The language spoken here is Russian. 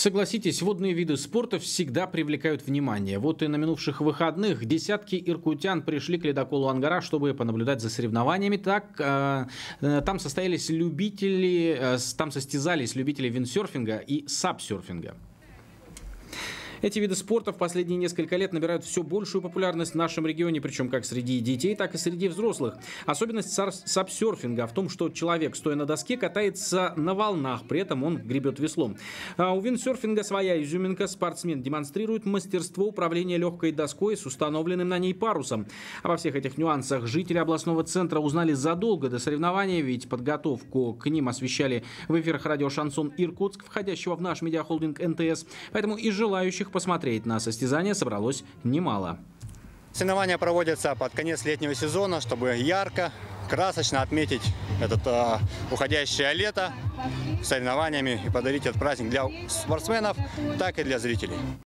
Согласитесь, водные виды спорта всегда привлекают внимание. Вот и на минувших выходных десятки иркутян пришли к ледоколу Ангара, чтобы понаблюдать за соревнованиями. Так, э, э, там состоялись любители, э, там состязались любители виндсерфинга и сапсерфинга. Эти виды спорта в последние несколько лет набирают все большую популярность в нашем регионе, причем как среди детей, так и среди взрослых. Особенность сапсерфинга в том, что человек, стоя на доске, катается на волнах, при этом он гребет веслом. А у виндсерфинга своя изюминка. Спортсмен демонстрирует мастерство управления легкой доской с установленным на ней парусом. Обо всех этих нюансах жители областного центра узнали задолго до соревнования, ведь подготовку к ним освещали в эфирах радио «Шансон Иркутск», входящего в наш медиахолдинг НТС. Поэтому и желающих желающих посмотреть на состязание собралось немало. Соревнования проводятся под конец летнего сезона, чтобы ярко, красочно отметить это э, уходящее лето соревнованиями и подарить этот праздник для спортсменов, так и для зрителей.